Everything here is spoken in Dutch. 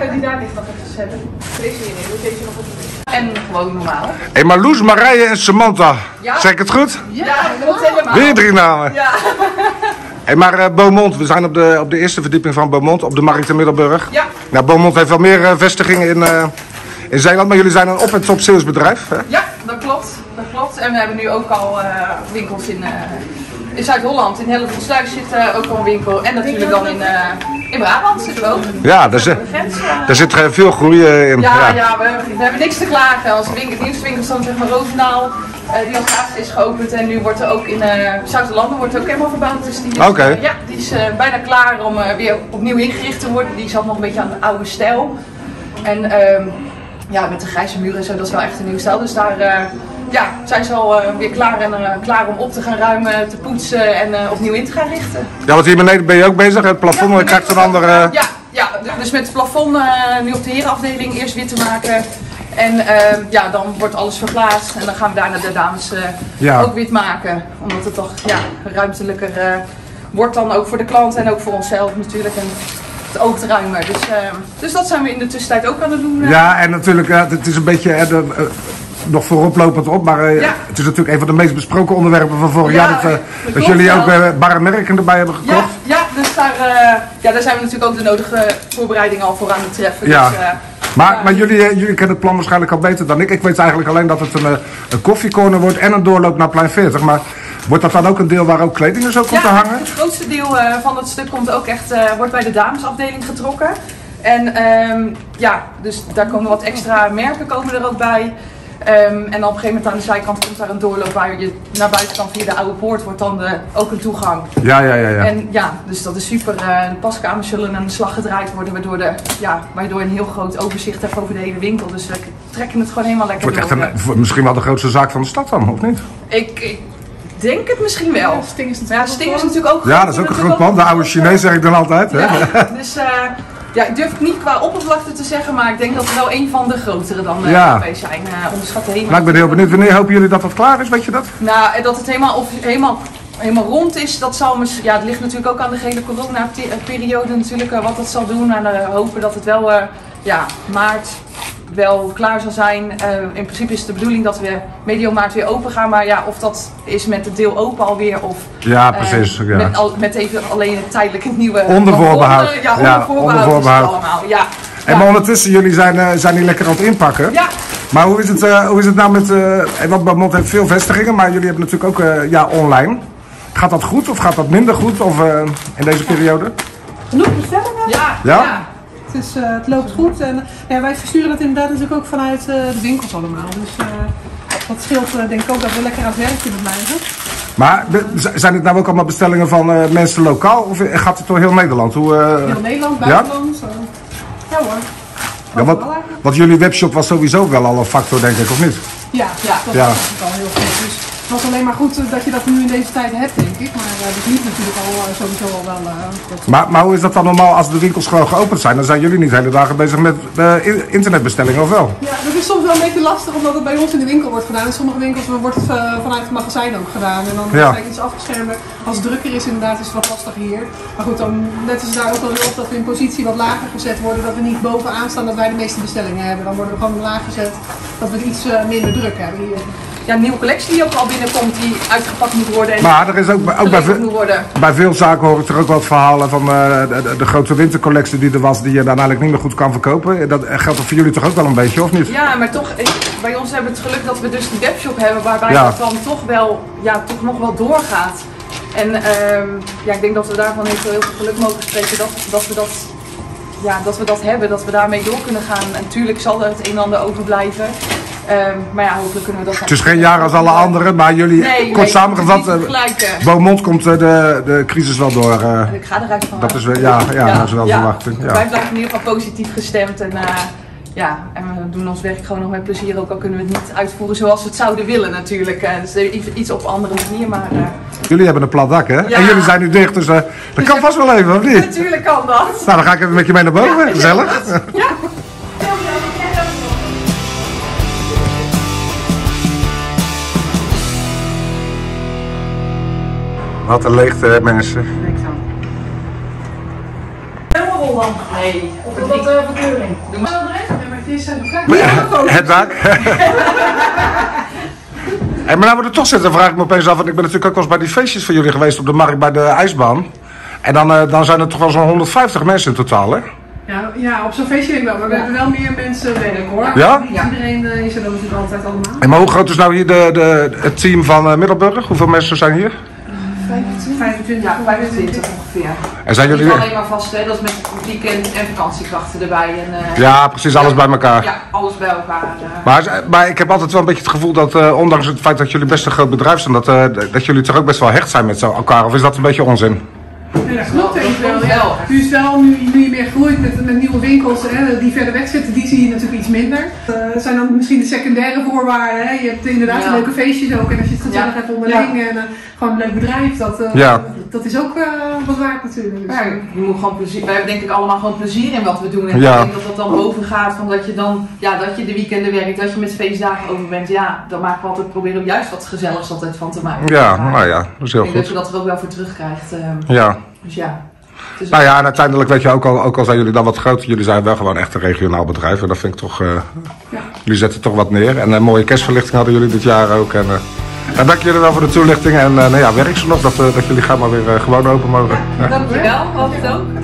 ligt nog even zetten. Deze hierin, doe deze nog op. En gewoon normaal. Hé, maar Loes, Marije en Samantha. Ja. Zeg ik het goed? Ja, dat helemaal. Weer drie namen. Ja. Hé, maar eh, Beaumont, we zijn op de, op de eerste verdieping van Beaumont, op de markt in Middelburg. Ja. Nou, Beaumont heeft wel meer eh, vestigingen in, eh, in Zeeland, maar jullie zijn een op- en top salesbedrijf. Hè? Ja, dat klopt. Dat klopt. En we hebben nu ook al eh, winkels in, eh, in Zuid-Holland. In Hellevoetsluis zit eh, ook al een winkel. En natuurlijk dan in, eh, in Brabant zitten we ook. Ja, daar zit, eh, daar zit veel groei in. Ja, ja, we, we hebben niks te klagen. Als winkel, het nieuwste winkelstand zeg maar Roosendaal, die als laatste is geopend. En nu wordt er ook in Zuid-Landen wordt er ook helemaal verbouwd. Dus die is, ja, die is bijna klaar om weer opnieuw ingericht te worden. Die zat nog een beetje aan de oude stijl. En ehm, ja, met de grijze muren en zo, dat is wel echt een nieuwe stijl. Dus daar ja, zijn ze al eh, weer klaar, en, eh, klaar om op te gaan ruimen, te poetsen en eh, opnieuw in te gaan richten. Ja, want hier beneden ben je ook bezig. Het plafond Ja, krijgt een andere... Ja, ja, dus met het plafond nu op de herenafdeling eerst wit te maken. En ehm, ja, dan wordt alles verplaatst en dan gaan we daarna de dames Ja. ook wit maken. Omdat het toch ja, ruimtelijker wordt dan ook voor de klant en ook voor onszelf natuurlijk. En het oog te ruimer. Dus, ehm, dus dat zijn we in de tussentijd ook aan het doen. Ja, en natuurlijk, het is een beetje de, nog vooroplopend op, maar eh, Ja. het is natuurlijk een van de meest besproken onderwerpen van vorig Ja, jaar. Dat, eh, dat dat jullie ook eh barre merken erbij hebben gekocht. ja, dus daar, eh, ja, daar zijn we natuurlijk ook de nodige voorbereidingen al voor aan het treffen. Ja. Dus, eh, Maar, ja. maar jullie, eh, jullie kennen het plan waarschijnlijk al beter dan ik. Ik weet eigenlijk alleen dat het een, eh, een koffiecorner wordt en een doorloop naar plein 40. Maar wordt dat dan ook een deel waar ook kleding en zo komt te hangen? Het grootste deel eh, van het stuk komt ook echt, eh, wordt bij de damesafdeling getrokken. En ehm, ja, dus daar komen wat extra merken komen er ook bij. Ehm, en dan op een gegeven moment aan de zijkant komt daar een doorloop waar je naar buiten kan via de oude poort, wordt dan de, ook een toegang. Ja, ja, ja. ja. En ja, dus dat is super. Eh, de paskamers zullen aan de slag gedraaid worden, waardoor, de, ja, waardoor je een heel groot overzicht hebt over de hele winkel. Dus we trekken het gewoon helemaal lekker Het wordt echt door. een, voor- misschien wel de grootste zaak van de stad dan, of niet? Ik, ik denk het misschien wel. Sting is Ja, natuurlijk Sting is natuurlijk ook Ja, dat is ook een groot plan. De oude Chinees zeg ik dan altijd. Hè? Ja, dus eh, ja, ik durf het niet qua oppervlakte te zeggen, maar ik denk dat we wel een van de grotere dan eh Ja. cafés zijn. eh onderschat helemaal. Nou, ik ben heel benieuwd. Wanneer hopen jullie dat dat klaar is? Weet je dat? Nou, en dat het helemaal, of, helemaal, helemaal rond is, dat zal mis, ja, het ligt natuurlijk ook aan de hele corona-periode natuurlijk, eh, wat dat zal doen. En we hopen dat het wel, eh, ja, maart wel klaar zal zijn. Eh, in principe is het de bedoeling dat we medio maart weer open gaan, maar ja, of dat is met het deel open alweer of Ja, eh, precies. Ja. met, al, met even alleen het tijdelijke nieuwe... Onder voorbehoud. Onder- ja, Ja, onder voorbehoud, onder is het voorbehoud. allemaal. Ja. En Ja. maar ondertussen, jullie zijn, eh, zijn hier lekker aan het inpakken. Ja, Maar hoe is het, eh, hoe is het nou met... eh want Beaumont heeft veel vestigingen, maar jullie hebben natuurlijk ook eh, ja, online. Gaat dat goed of gaat dat minder goed of, eh, in deze periode? Genoeg bestellingen. ja, Ja? Het, is, eh, het loopt goed. En eh, ja, wij versturen dat inderdaad natuurlijk ook vanuit eh, de winkels allemaal. Dus dat scheelt denk ik ook dat we lekker aan het werk kunnen blijven. Maar zijn dit nou ook allemaal bestellingen van mensen lokaal of gaat het door heel Nederland? Hoe, Heel Nederland, buitenland. ja hoor. ja, want, jullie webshop was sowieso wel al een factor, denk ik, of niet? Ja, ja, dat Ja. is eigenlijk al heel goed. Dus het was alleen maar goed eh, dat je dat nu in deze tijd hebt, denk ik. Maar uh, dus niet natuurlijk al eh, sowieso al wel. dat- Maar, maar hoe is dat dan normaal als de winkels gewoon geopend zijn? Dan zijn jullie niet de hele dagen bezig met in- internetbestellingen, of wel? Ja, dat is soms wel een beetje lastig omdat het bij ons in de winkel wordt gedaan. In sommige winkels wordt het vanuit het magazijn ook gedaan. En dan Ja. het iets afgeschermd. Als het drukker is inderdaad is het wat lastig hier. Maar goed, dan letten ze daar ook wel weer op dat we in positie wat lager gezet worden. Dat we niet bovenaan staan dat wij de meeste bestellingen hebben. Dan worden we gewoon laag gezet dat we het iets minder druk hebben hier. Ja, een nieuwe collectie die ook al binnenkomt, die uitgepakt moet worden en Maar er is ook, ook bij, geleverd ve- moet worden. bij veel zaken hoor ik er ook wat verhalen van eh, de, grote wintercollectie die er was, die je dan eigenlijk niet meer goed kan verkopen. Dat geldt voor jullie toch ook wel een beetje, of niet? Ja, maar toch, eh, bij ons hebben we het geluk dat we dus die webshop hebben waarbij Ja. het dan toch wel, ja, toch nog wel doorgaat. En ehm, ja, ik denk dat we daarvan heel veel, heel veel geluk mogen spreken dat, dat we dat ja, dat we dat hebben, dat we daarmee door kunnen gaan. En natuurlijk zal er het een en ander overblijven. Ehm, maar ja, hopelijk kunnen we dat... Het is geen jaar als alle anderen, maar jullie, Nee, kort nee, samengevat, vergelijken. Beaumont komt eh, de, de crisis wel door. eh. Ik ga eruit van. Dat is wel- ja, ja, dat is wel verwachting, ja. Wij blijven in ieder geval positief gestemd. En, eh, ja, en we doen ons werk gewoon nog met plezier. Ook al kunnen we het niet uitvoeren zoals we het zouden willen natuurlijk. Dus iets- op een andere manier. Maar eh, Jullie hebben een plat dak, hè? Ja. En jullie zijn nu dicht, dus eh, dat kan vast wel even, of niet? natuurlijk kan dat. Nou, dan ga ik even met je mee naar boven. Gezellig. Ja. Wat een leegte, hè, mensen. Vol dan. Nee, Of dat uh, verkleuring. Doe maar. Het Het dak. Hey, maar nou we er toch zitten, vraag ik me opeens af. Want ik ben natuurlijk ook wel eens bij die feestjes van jullie geweest op de markt bij de ijsbaan. En dan, uh, dan zijn er toch wel zo'n 150 mensen in totaal, hè? Ja, ja, op zo'n feestje denk ik wel. Maar we hebben wel meer mensen werk hoor. Ja? Iedereen uh, is er natuurlijk altijd allemaal. En maar hoe groot is nou hier de, de, het team van uh, Middelburg? Hoeveel mensen zijn hier? 25. 25. Ja, 25 ongeveer. En zijn jullie... Niet alleen maar vast, hè? dat is met weekend en vakantiekrachten erbij. En, uh, ja, precies, alles bij elkaar. Ja, alles bij elkaar. Uh. Maar, maar ik heb altijd wel een beetje het gevoel dat, uh, ondanks het feit dat jullie best een groot bedrijf zijn, dat, dat jullie toch ook best wel hecht zijn met elkaar. Of is dat een beetje onzin? Ja, dat klopt denk ik wel. Ja. Nu is wel, nu, nu je meer groeit met, met nieuwe winkels hè, die verder weg zitten, die zie je natuurlijk iets minder. Dat uh, zijn dan misschien de secundaire voorwaarden. Hè. Je hebt inderdaad ja. leuke feestjes ook en als je het gezellig ja. hebt onderling en uh, gewoon een leuk bedrijf, dat, uh, ja. dat is ook wat waard natuurlijk. Dus, ja, je moet gewoon plezier, wij hebben denk ik allemaal gewoon plezier in wat we doen. En ja. ik denk dat dat dan boven gaat van dat je dan, ja, dat je de weekenden werkt, dat je met feestdagen over bent. Ja, dan maken we altijd, proberen we juist wat gezelligs altijd van te maken. Ja, nou ja, dat is heel ik goed. dat je dat er ook wel voor terugkrijgt. ja. Dus ja. Dus nou ja, en uiteindelijk weet je ook al, ook al zijn jullie dan wat groter, jullie zijn wel gewoon echt een regionaal bedrijf. En dat vind ik toch, uh, ja. jullie zetten toch wat neer. En een mooie kerstverlichting hadden jullie dit jaar ook. En, uh, en dank jullie wel voor de toelichting. En uh, nou ja, werk ze nog, dat, dat jullie gaan maar weer gewoon open mogen. Ja, dankjewel, hoop het ook.